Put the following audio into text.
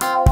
Wow.